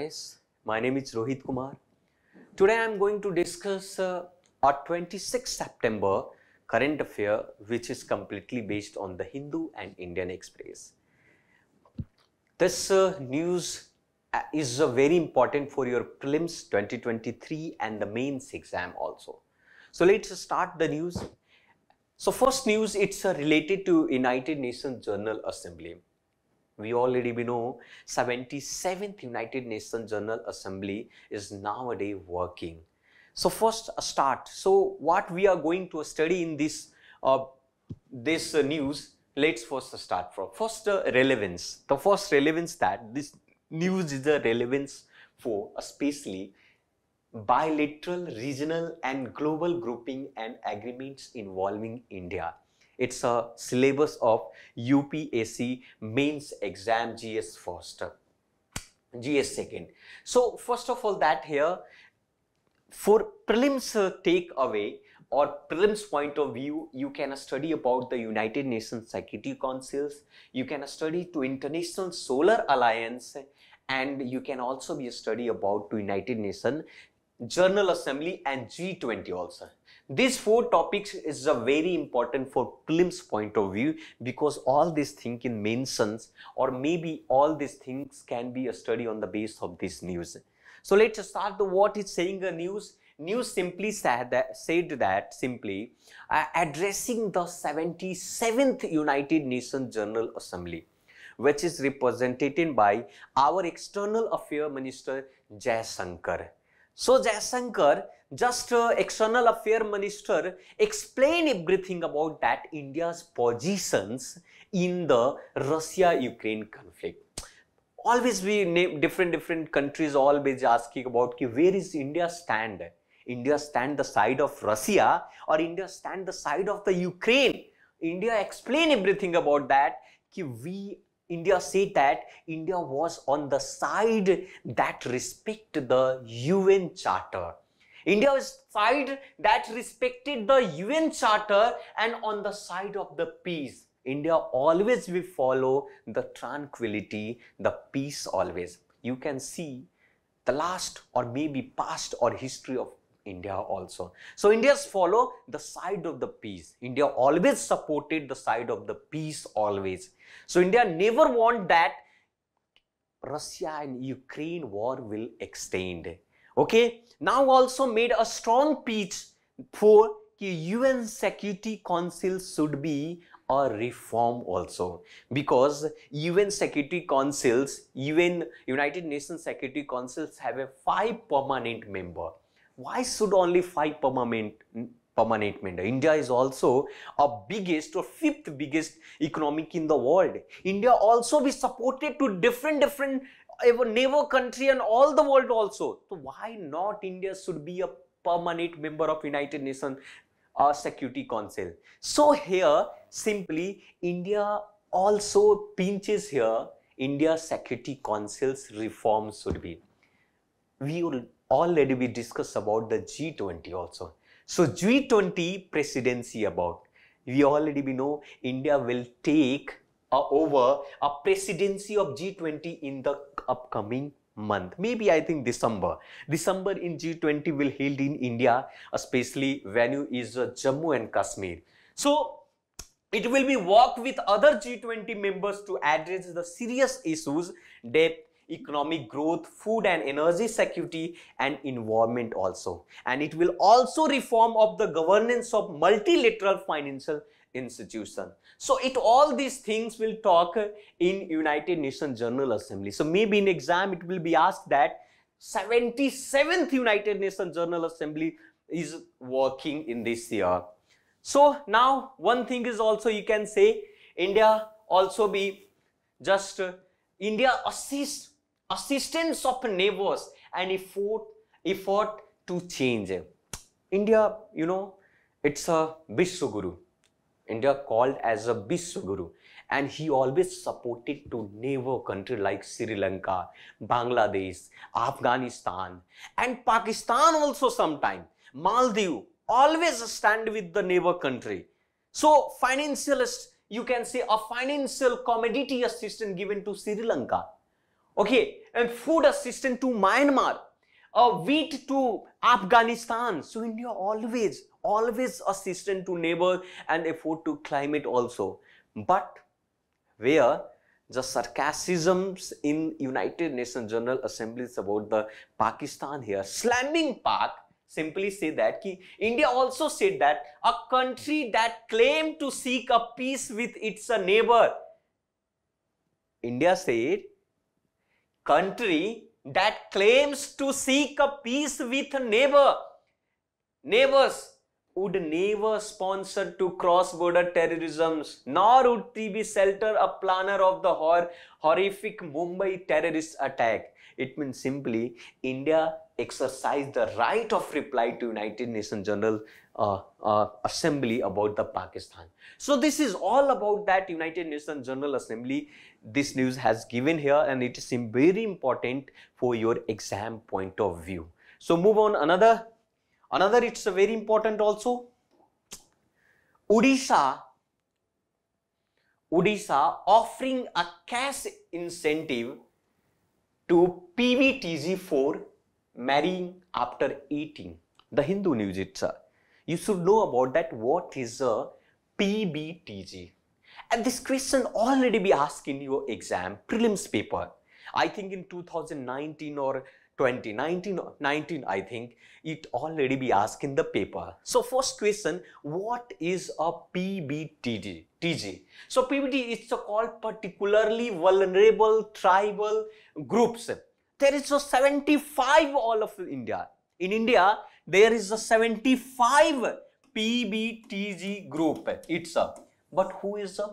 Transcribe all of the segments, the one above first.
IS. My name is Rohit Kumar. Today I am going to discuss uh, our 26 September current affair which is completely based on the Hindu and Indian Express. This uh, news uh, is uh, very important for your prelims 2023 and the mains exam also. So let's start the news. So first news it's uh, related to United Nations General Assembly we already know 77th United Nations General Assembly is nowadays working. So first a start. So what we are going to study in this uh, this uh, news, let's first start from first uh, relevance. The first relevance that this news is the relevance for especially bilateral, regional and global grouping and agreements involving India it's a syllabus of UPSC mains exam GS first, GS second. So first of all that here, for prelims uh, take away or prelims point of view, you can study about the United Nations Security Councils, you can study to International Solar Alliance, and you can also be a study about to United Nations General Assembly and G20 also. These four topics is a very important for prelims point of view because all these things in mentions or maybe all these things can be a study on the base of this news. So let's start the what is saying the news. News simply said that, said that simply uh, addressing the 77th United Nations General Assembly which is represented by our external affair minister Jaishankar. So Jaishankar, just uh, external affair minister explain everything about that India's positions in the Russia-Ukraine conflict. Always we name different different countries always asking about ki, where is India stand? India stand the side of Russia or India stand the side of the Ukraine? India explain everything about that ki we India said that India was on the side that respect the UN Charter India was side that respected the UN Charter and on the side of the peace. India always will follow the tranquility, the peace always. You can see the last or maybe past or history of India also. So India's follow the side of the peace. India always supported the side of the peace always. So India never want that Russia and Ukraine war will extend. Okay, now also made a strong pitch for the UN Security Council should be a reform also because UN Security Councils, UN United Nations Security Councils have a five permanent member. Why should only five permanent permanent member? India is also a biggest or fifth biggest economic in the world. India also be supported to different different a neighbor country and all the world also. So why not India should be a permanent member of United Nations uh, Security Council? So here simply India also pinches here India Security Council's reform should be. We will already we discussed about the G20 also. So G20 presidency about we already we know India will take uh, over a presidency of G20 in the upcoming month. Maybe i think december. December in g20 will held in india especially venue is uh, jammu and kashmir. So it will be work with other g20 members to address the serious issues debt economic growth food and energy security and environment also and it will also reform of the governance of multilateral financial institution. So it all these things will talk in United Nations General Assembly. So maybe in exam it will be asked that 77th United Nations General Assembly is working in this year. So now one thing is also you can say India also be just uh, India assist assistance of neighbors and effort effort to change. India, you know, it's a Vishwaguru. India called as a Guru, and he always supported to neighbor country like Sri Lanka, Bangladesh, Afghanistan and Pakistan also sometime. Maldives always stand with the neighbor country. So financial, you can say a financial commodity assistance given to Sri Lanka. Okay, and food assistance to Myanmar, uh, wheat to Afghanistan. So India always, always assistant to neighbor and effort to climate also. But where the sarcasms in United Nations General Assemblies about the Pakistan here, slamming Pak, simply say that ki India also said that a country that claimed to seek a peace with its neighbor. India said country that claims to seek a peace with neighbor. Neighbors would never sponsor to cross-border terrorism, nor would TB shelter a planner of the hor horrific Mumbai terrorist attack. It means simply India exercised the right of reply to United Nations General uh, uh, Assembly about the Pakistan. So this is all about that United Nations General Assembly this news has given here and it is very important for your exam point of view. So move on another, another it's very important also. Odisha, Odisha offering a cash incentive to PVTG for marrying after 18. The Hindu news it's a, you should know about that what is a PBTG. And this question already be asked in your exam, prelims paper. I think in 2019 or 2019 or 19, I think it already be asked in the paper. So first question, what is a PBTG? TG. So PBT is so called particularly vulnerable tribal groups. There is a 75 all of India. In India, there is a 75 PBTG group. It's a but who is a?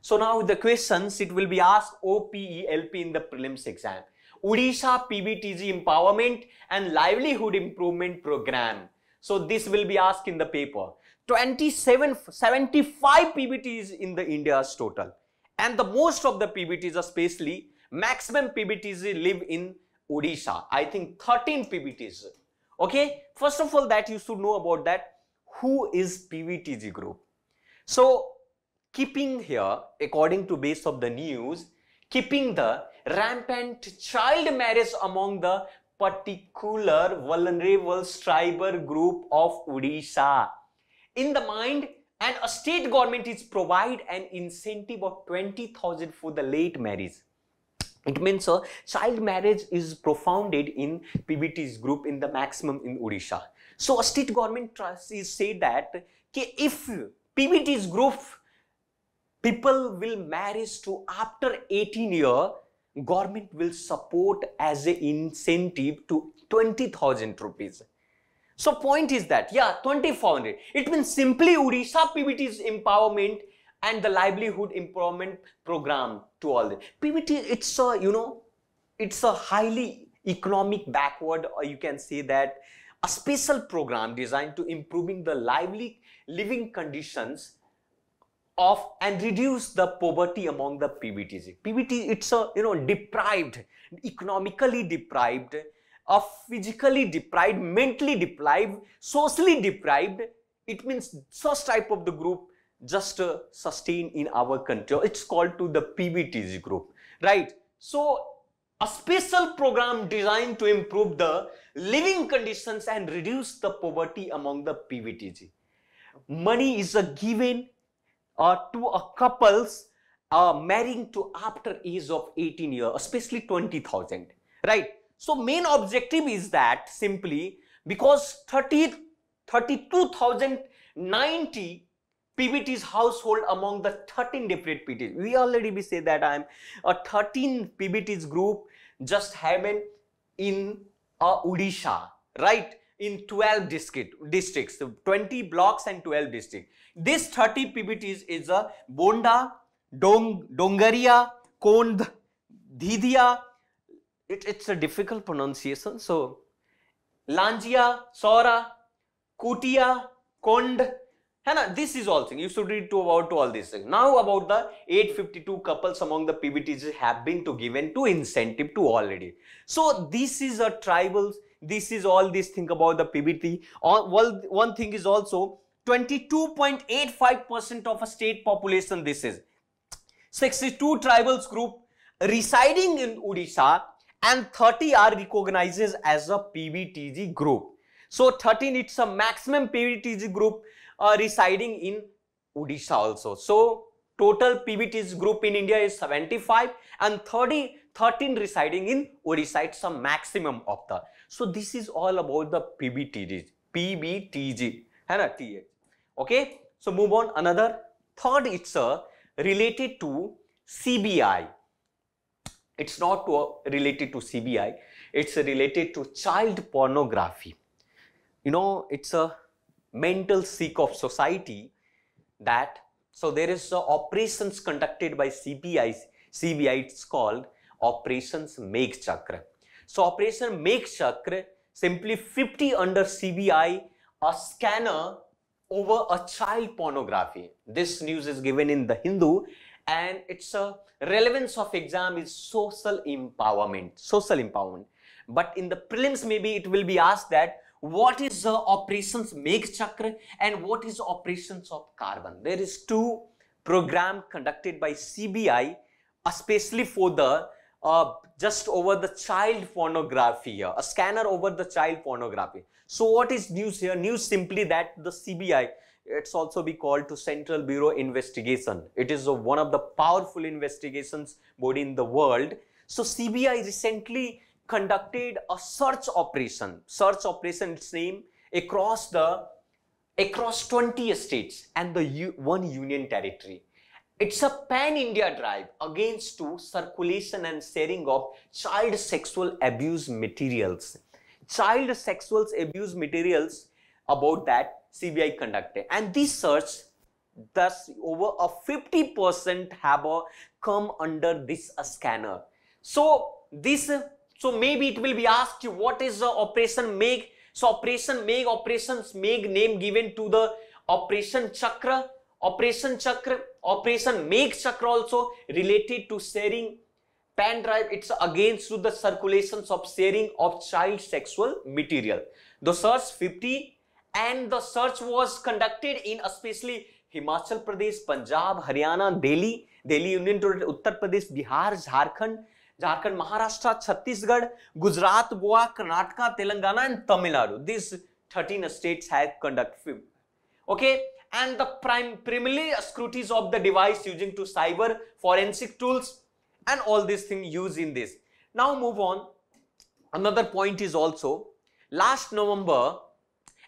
So now the questions, it will be asked OPELIP in the prelims exam. Odisha PBTG Empowerment and Livelihood Improvement Program. So this will be asked in the paper. 27, 75 PBTs in the India's total. And the most of the PBTs, are especially maximum PBTs live in Odisha. I think 13 PBTs. Okay. First of all, that you should know about that. Who is PVTG group? So keeping here, according to base of the news, keeping the rampant child marriage among the particular vulnerable tribal group of Odisha. In the mind, and a state government is provide an incentive of 20,000 for the late marriage. It means uh, child marriage is profounded in PBT's group in the maximum in Odisha. So a state government trust is say that if PBT's group people will marry to after 18 year government will support as an incentive to 20000 rupees so point is that yeah 2400 it means simply Odisha PBT's empowerment and the livelihood improvement program to all the PBT it's a you know it's a highly economic backward or you can say that a special program designed to improving the lively living conditions of and reduce the poverty among the PBTs. PBT, it's a, you know, deprived, economically deprived, of physically deprived, mentally deprived, socially deprived. It means such type of the group just uh, sustain in our country. It's called to the PBTG group, right? So a special program designed to improve the living conditions and reduce the poverty among the PBTG. Money is a given uh, to a couples uh, marrying to after age of 18 years, especially 20,000, right? So main objective is that simply because 30, 32,090 PBT's household among the 13 different PBTs. We already we say that I'm a 13 PBT's group just having in uh, Odisha, right? In 12 district, districts, 20 blocks and 12 districts. This 30 PBTs is a Bonda, Dong, Dongaria, Kond, Dhidia. It, it's a difficult pronunciation. So, Langia, Sora, Kutia, Kond. Hana, this is all thing. You should read to about all these things. Now about the 852 couples among the PBTs have been to given to incentive to already. So this is a tribals. This is all this thing about the PBT. All, uh, well, one thing is also 22.85% of a state population this is. 62 tribals group residing in Odisha and 30 are recognized as a PBTG group. So 13 it's a maximum PBTG group uh, residing in Odisha also. So total PBTG group in India is 75 and 30 13 residing in Odisha. It's a maximum of the. So this is all about the PBTG. PBTG. Okay. So move on another. Third it's a related to CBI. It's not related to CBI. It's related to child pornography. You know, it's a mental sick of society that so there is operations conducted by CBI. CBI it's called operations Megh Chakra. So operation Megh Chakra simply 50 under CBI a scanner over a child pornography. This news is given in the Hindu and its a relevance of exam is social empowerment. Social empowerment. But in the prelims maybe it will be asked that what is the operations Megh Chakra and what is operations of carbon. There is two program conducted by CBI especially for the uh, just over the child pornography here, a scanner over the child pornography. So what is news here? News simply that the CBI, it's also be called to Central Bureau Investigation. It is a, one of the powerful investigations body in the world. So CBI recently conducted a search operation, search operation its name, across the, across 20 states and the U, one union territory. It's a pan-India drive against to circulation and sharing of child sexual abuse materials. Child sexual abuse materials about that CBI conducted. And this search, thus over a 50% have a come under this uh, scanner. So this, so maybe it will be asked you what is the operation Megh? So operation Megh, operations Megh name given to the operation Chakra Operation Chakra, Operation Megh Chakra also related to sharing pen drive. It's against to the circulations of sharing of child sexual material. The search 50 and the search was conducted in especially Himachal Pradesh, Punjab, Haryana, Delhi, Delhi Union Territory, Uttar Pradesh, Bihar, Jharkhand, Jharkhand, Maharashtra, Chhattisgarh, Gujarat, Goa, Karnataka, Telangana and Tamil Nadu. These 13 states had conducted. Okay, and the prime primarily scrutinies of the device using to cyber forensic tools and all these things used in this. Now move on. Another point is also last November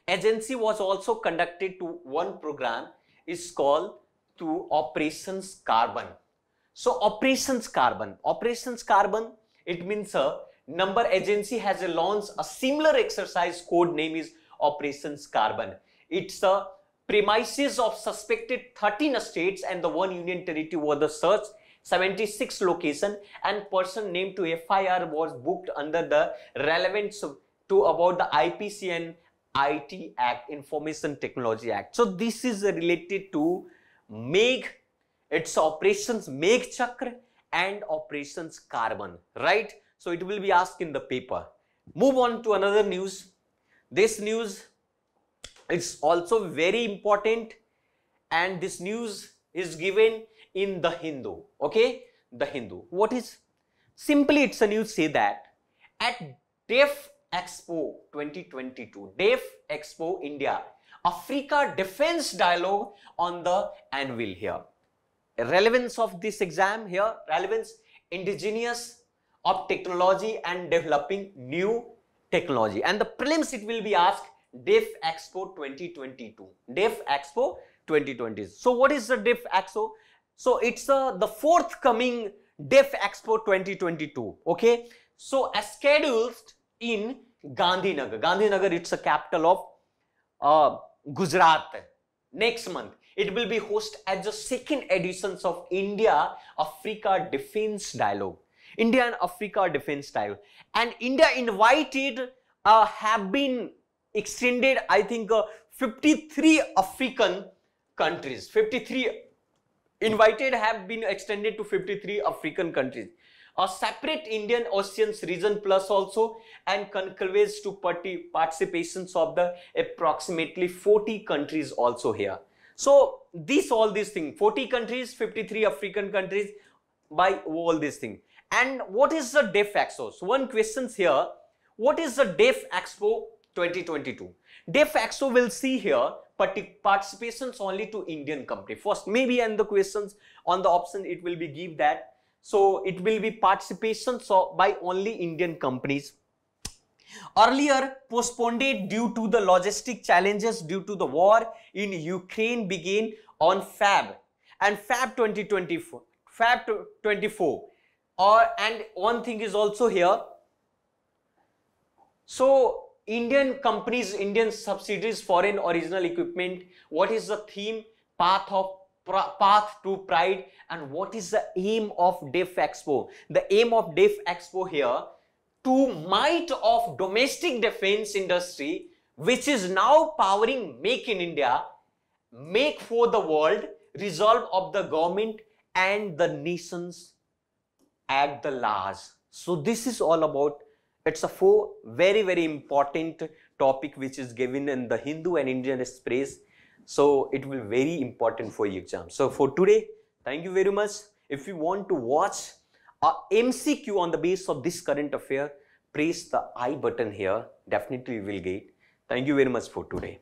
agency was also conducted to one program is called to operations carbon. So operations carbon, operations carbon it means a number agency has a launched a similar exercise code name is operations carbon. It's a premises of suspected 13 states and the one union territory were the search 76 location and person named to FIR was booked under the relevant to about the IPC and IT Act, Information Technology Act. So this is related to Megh, its operations Megh Chakra and operations Carbon, right? So it will be asked in the paper. Move on to another news. This news is also very important and this news is given in the Hindu. Okay, the Hindu. What is simply it's a news say that at DEF Expo 2022, DEF Expo India, Africa Defense Dialogue on the anvil here. Relevance of this exam here, relevance indigenous of technology and developing new technology. And the prelims it will be asked DEF Expo 2022. DEF Expo 2020. So what is the DEF Expo? So it's uh, the forthcoming DEF Expo 2022. Okay. So as scheduled in Gandhinagar. Gandhinagar, it's a capital of uh, Gujarat. Next month, it will be hosted as the second editions of India Africa Defense Dialogue. India and Africa Defense Dialogue. And India invited uh, have been extended, I think, uh, 53 African countries. 53 invited have been extended to 53 African countries. A separate Indian Oceans region plus also and concurrence to party participations of the approximately 40 countries also here. So this all these thing 40 countries 53 African countries by all these thing And what is the DEF Expo? So one questions here, what is the DEF Expo 2022? DEF Expo will see here participations only to Indian company. First, maybe and the questions on the option it will be give that. So it will be participation so by only Indian companies. Earlier postponed due to the logistic challenges due to the war in Ukraine began on Fab and Fab 2024. Fab 24 or uh, and one thing is also here. So indian companies indian subsidiaries foreign original equipment what is the theme? Path of path to pride and what is the aim of def expo? The aim of def expo here to might of domestic defense industry which is now powering make in india make for the world resolve of the government and the nations at the last. So this is all about, it's a four very, very important topic which is given in the Hindu and Indian Express. So it will be very important for your exam. So for today, thank you very much. If you want to watch a MCQ on the base of this current affair, press the I button here. Definitely you will get. Thank you very much for today.